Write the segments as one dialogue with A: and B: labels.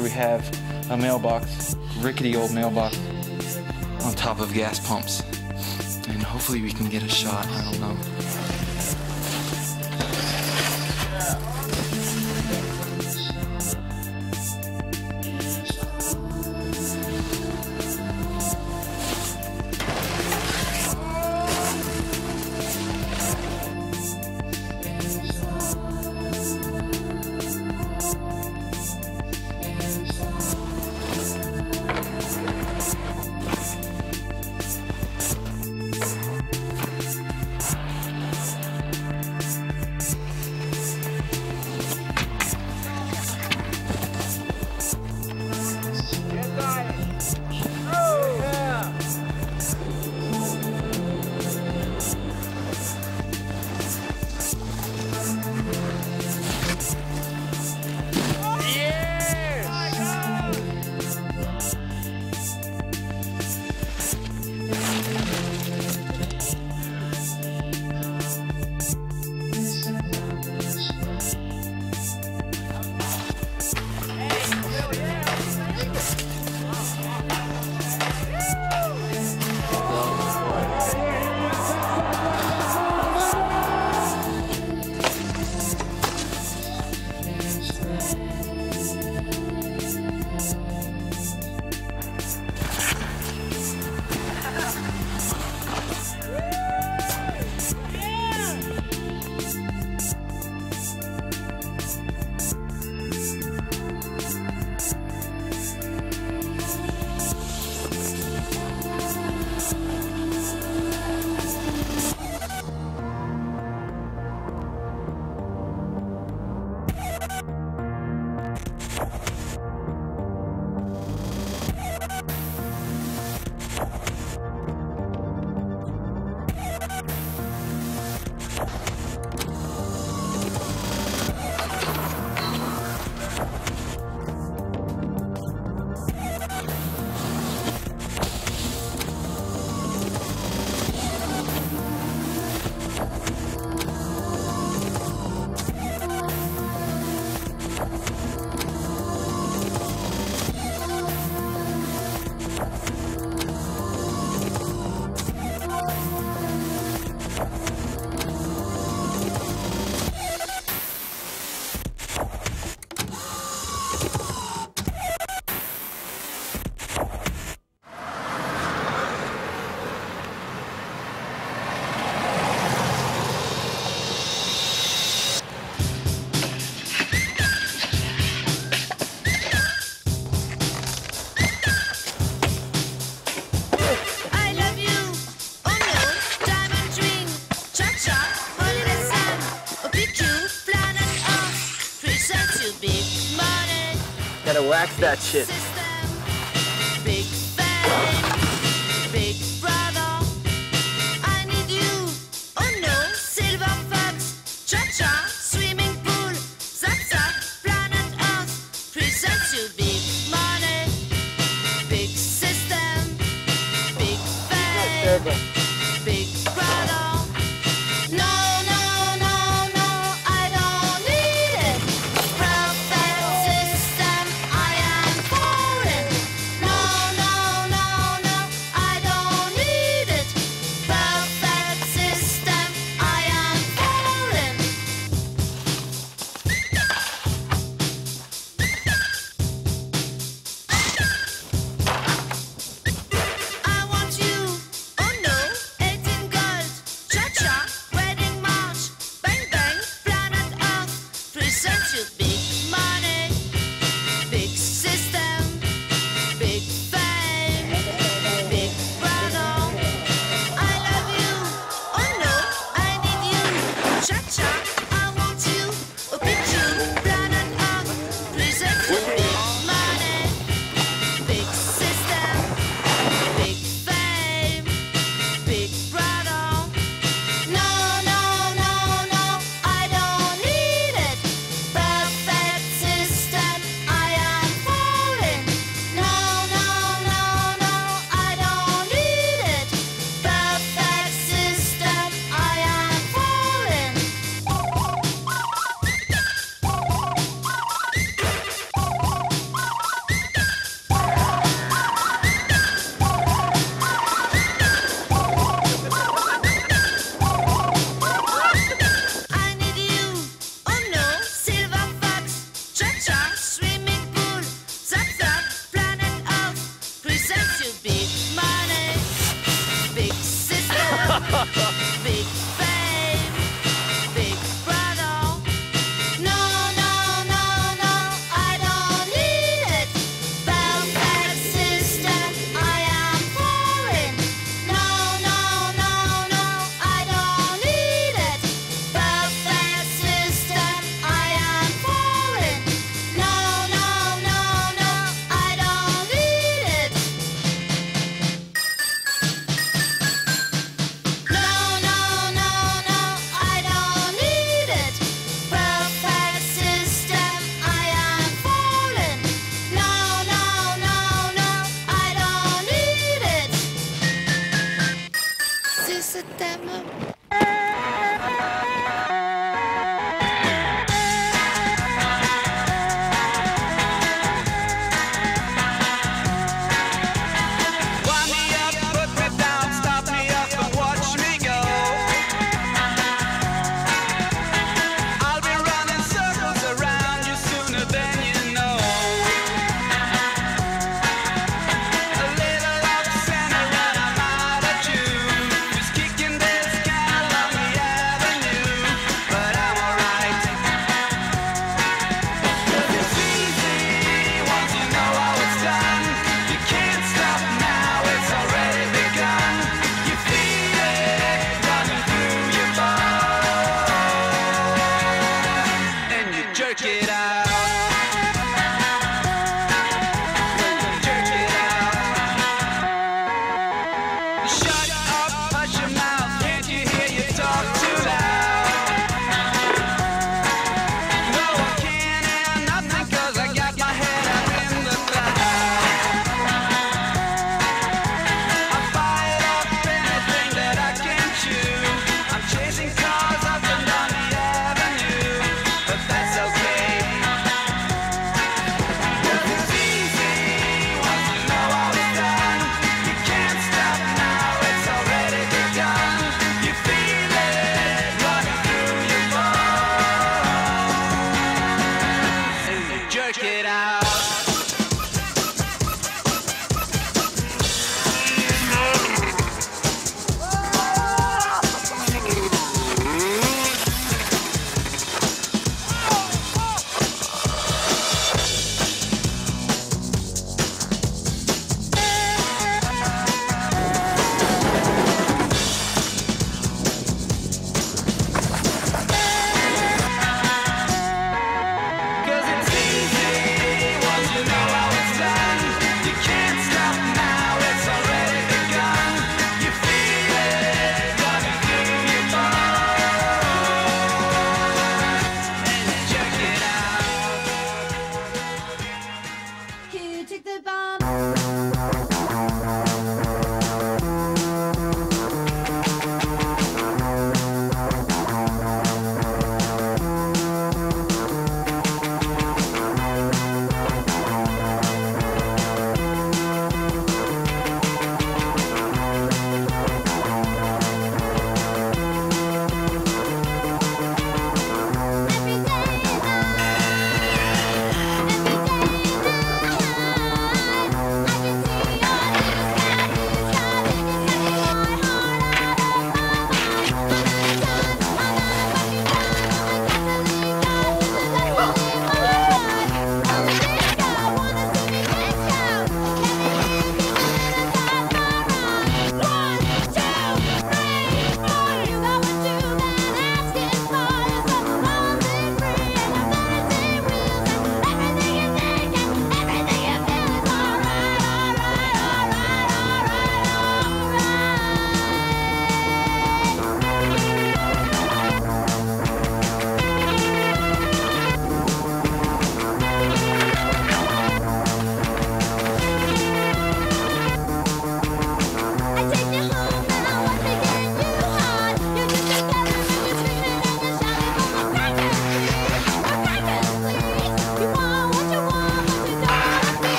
A: here
B: we have a mailbox, rickety old mailbox, on top of gas pumps. And hopefully we can get a shot, I don't know.
C: Gotta that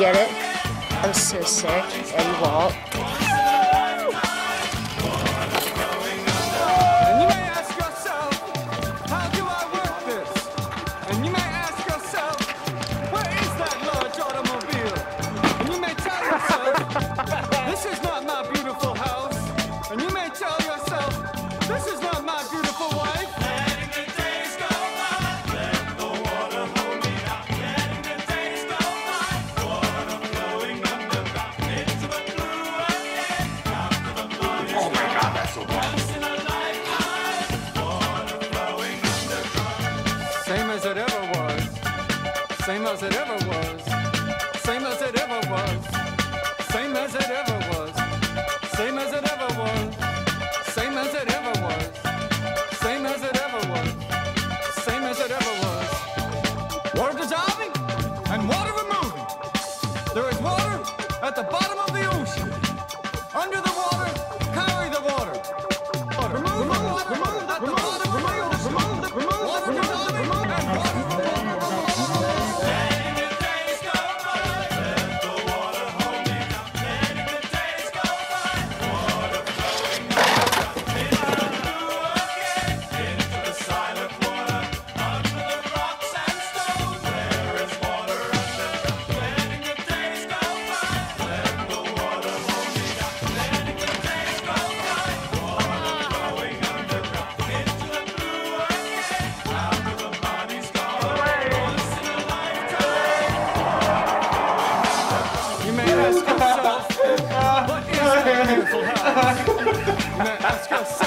A: get
D: it? I'm so sick. Eddie
A: Wall. Let's go.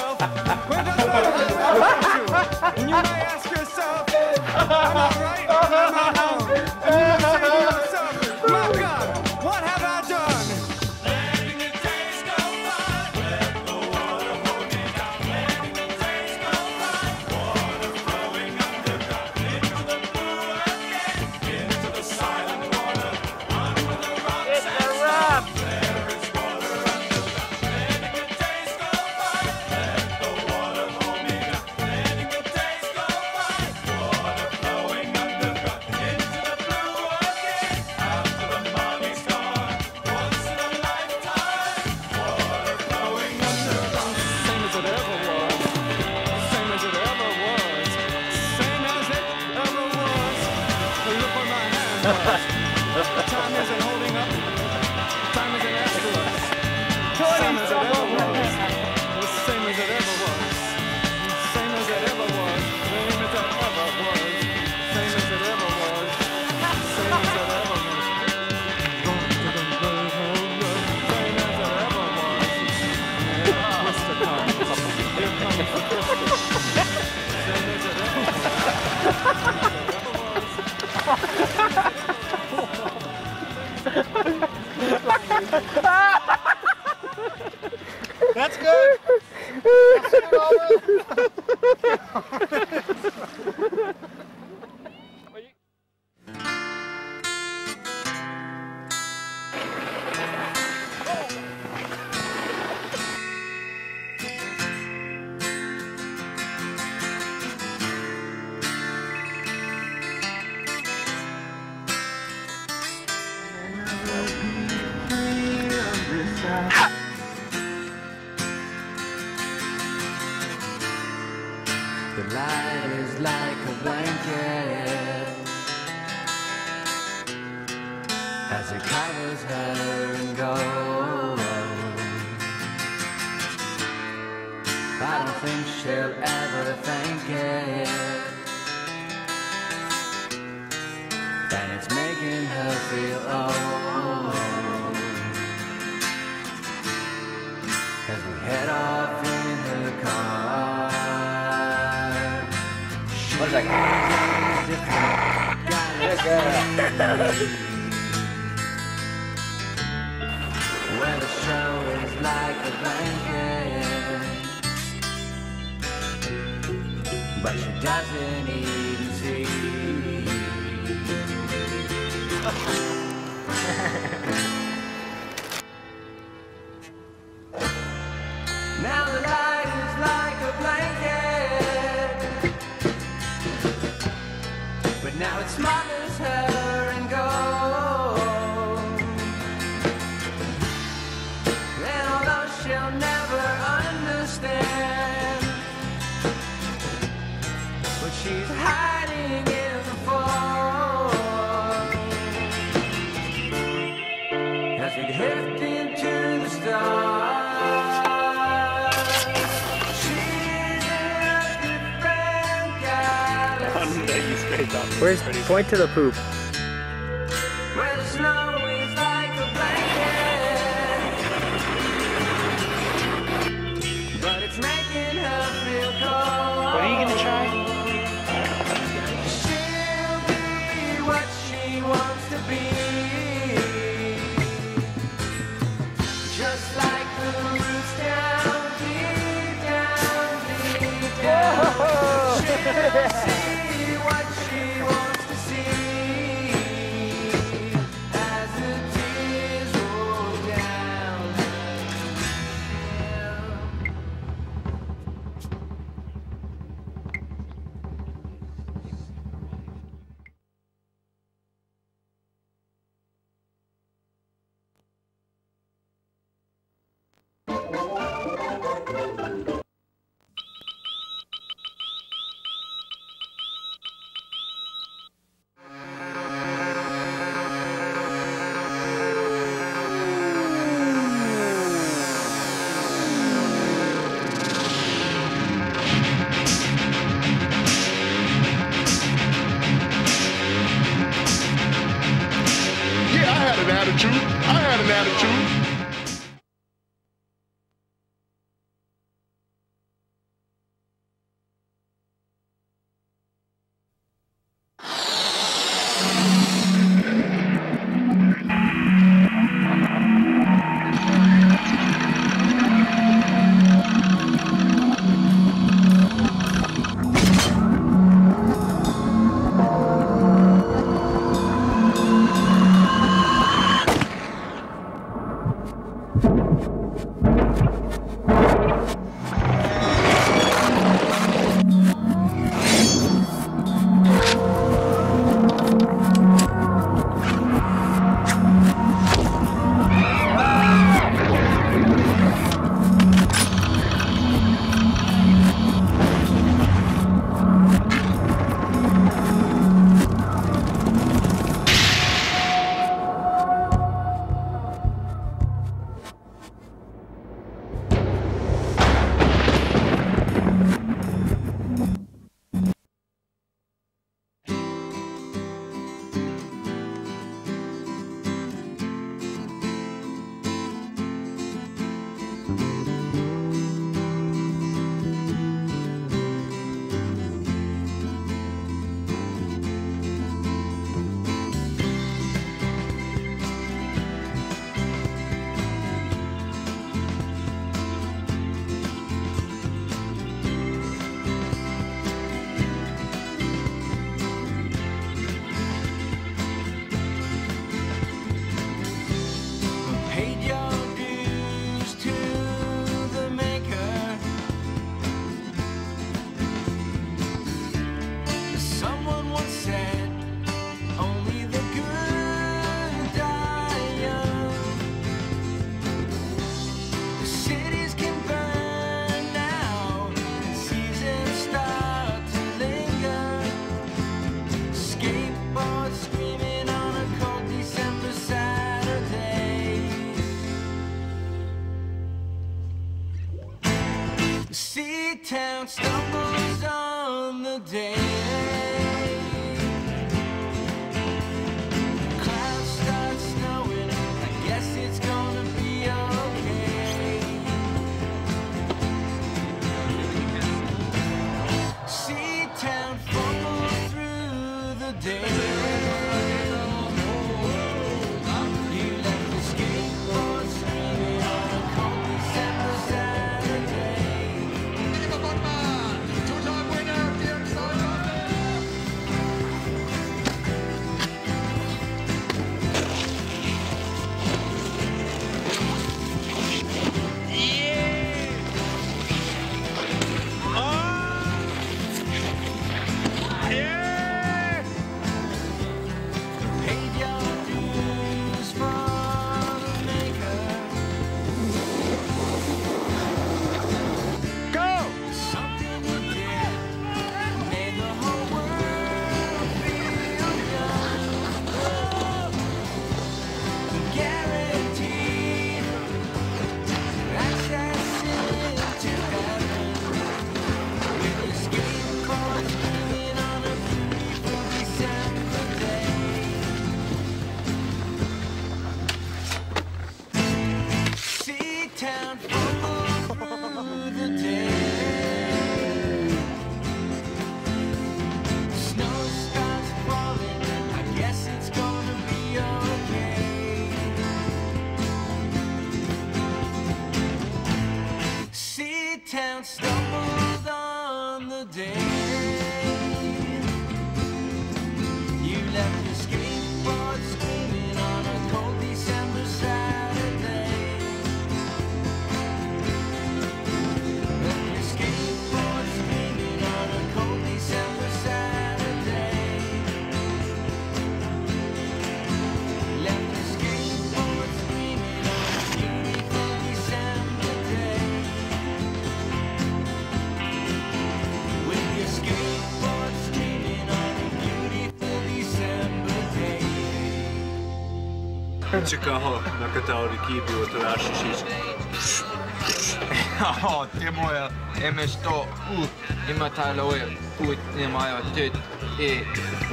E: Where's point to the poop?
F: The sea town stumbles on the day. Clouds start snowing. I guess it's gonna be okay. Sea town fumbles through the day.
E: Čekamo na Katauri kibi od naše šiške.
B: Ja, det må jeg. Jeg stå ud. Jeg må tage lov ud. Jeg må død. Eh,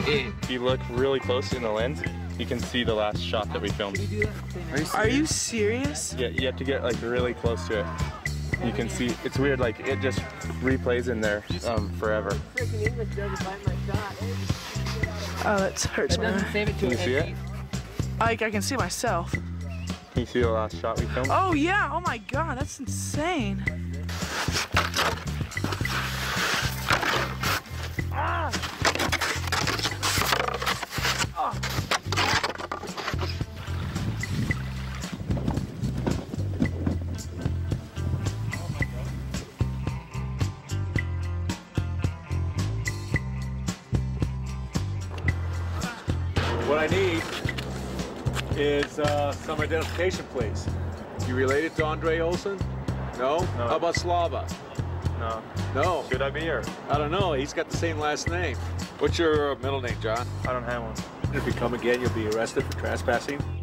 B: eh.
G: If you look really close in the lens, you can see the last shot that we filmed.
H: Are you serious?
G: Yeah, you have to get like really close to it. You can see, it's weird, like it just replays in there um, forever.
H: Oh, that hurts my
G: Can you see it?
H: Like I can see myself.
G: Can you see the last shot we filmed?
H: Oh yeah. Oh my god, that's insane.
E: Some identification, please. You related to Andre Olson? No? How about Slava?
G: No.
E: No.
G: Should I be or?
E: I don't know. He's got the same last name. What's your uh, middle name, John?
G: I don't have one.
E: If you come again, you'll be arrested for trespassing.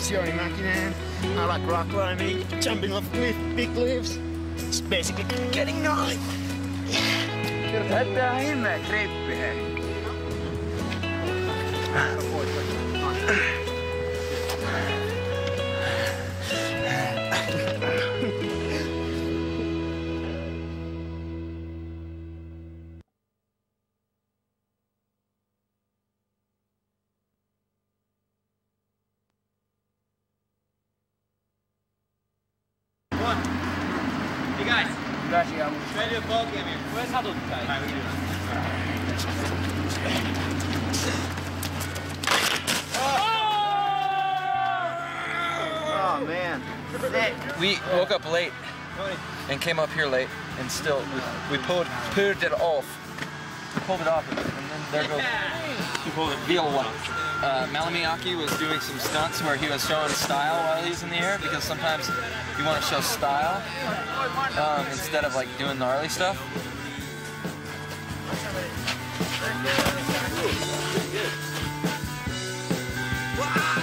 I: Sione Makinen. I like rock climbing, jumping off cliff, big cliffs. It's basically getting gnarly.
B: Tätä himme krippiä.
J: And still we, we pulled pulled it off. We pulled it off, and then there goes we pulled it. Viola. Uh, Malamiyaki was doing some stunts where he was showing style while he's in the air because sometimes you want to show style um, instead of like doing gnarly stuff.
K: Well,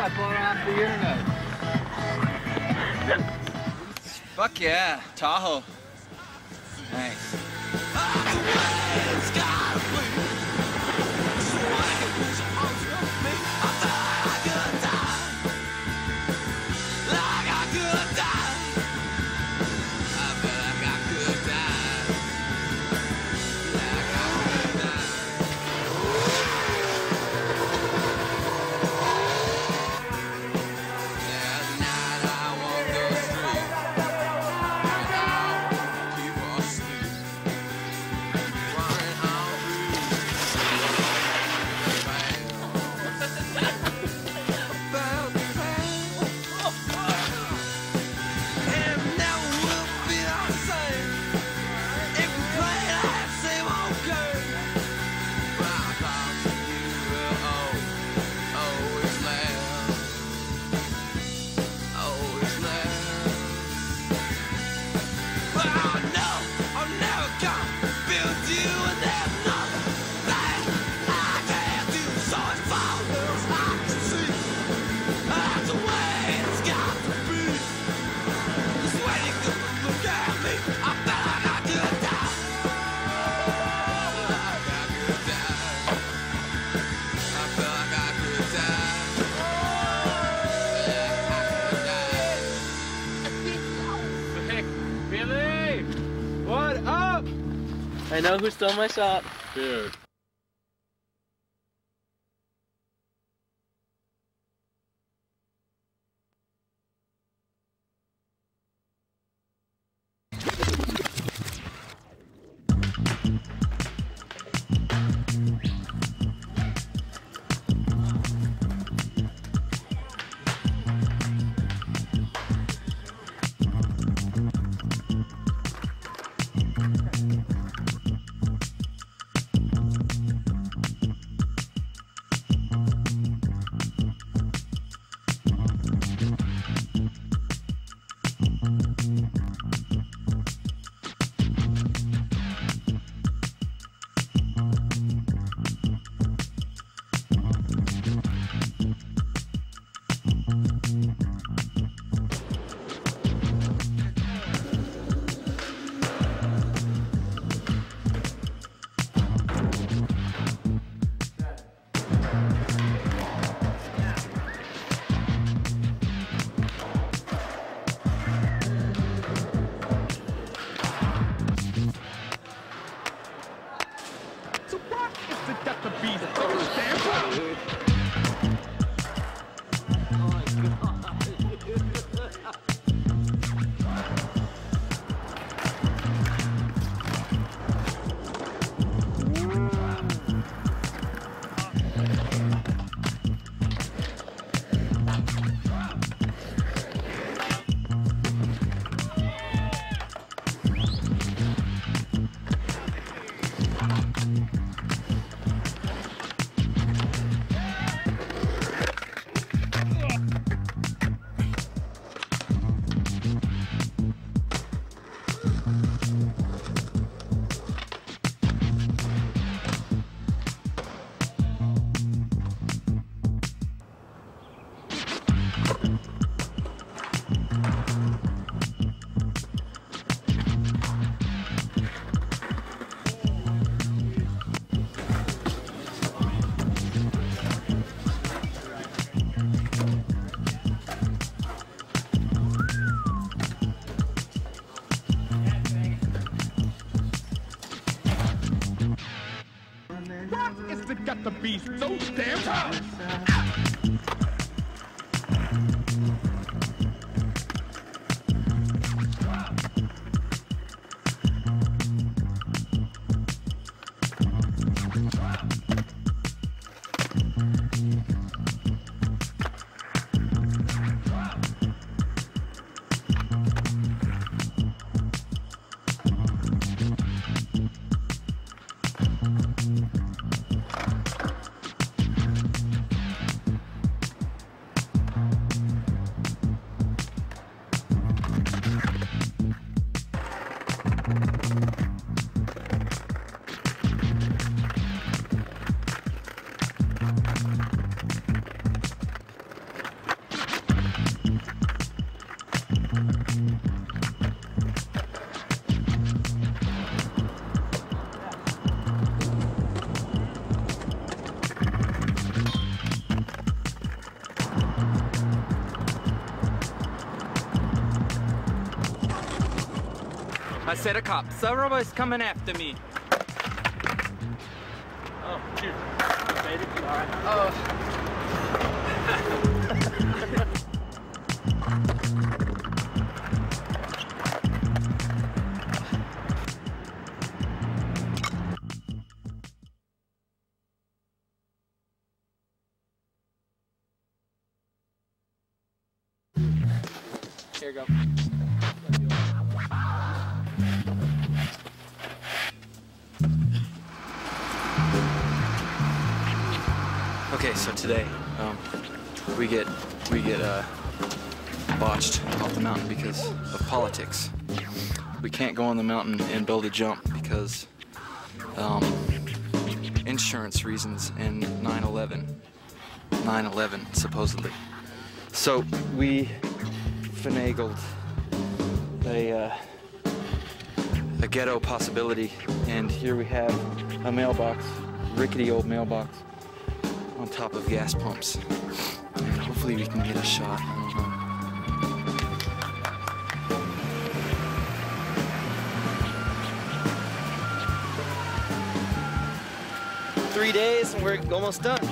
B: Off the internet.
J: Fuck yeah, Tahoe.
L: Know who stole my shot.
M: Dude.
N: Damn
O: I said a cop. Somebody's coming after me.
G: Oh, shoot. Made?
O: Oh.
B: can't go on the mountain and build a jump because um, insurance reasons and 9/11. 9/11 supposedly. So we finagled a uh, a ghetto possibility, and here we have a mailbox, rickety old mailbox, on top of gas pumps. And hopefully we can get a shot.
P: Three days and we're almost done.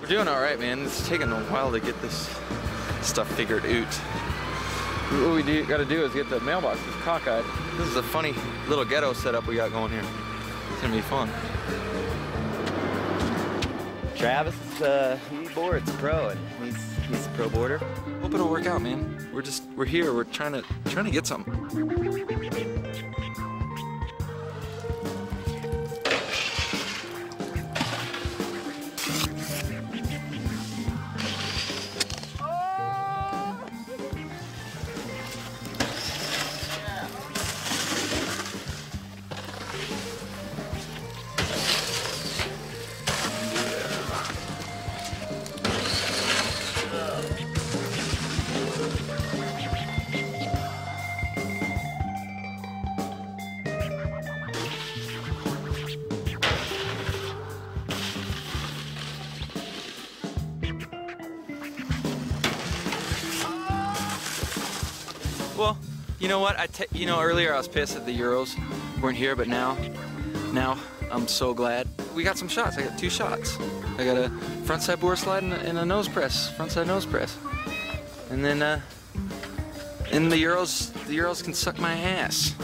B: We're doing all right, man. It's taking a while to get this stuff figured out. What we do, got to do is get the mailboxes cockeyed. This is a funny little ghetto setup we got going here. It's gonna be fun.
P: Travis, uh, he boards pro and he's he's a pro boarder.
B: Hope it'll work out, man. We're just we're here. We're trying to trying to get something. You know what? I te- you know earlier I was pissed that the Euros weren't here, but now, now I'm so glad we got some shots. I got two shots. I got a frontside board slide and a, and a nose press, frontside nose press, and then uh, and the Euros the Euros can suck my ass.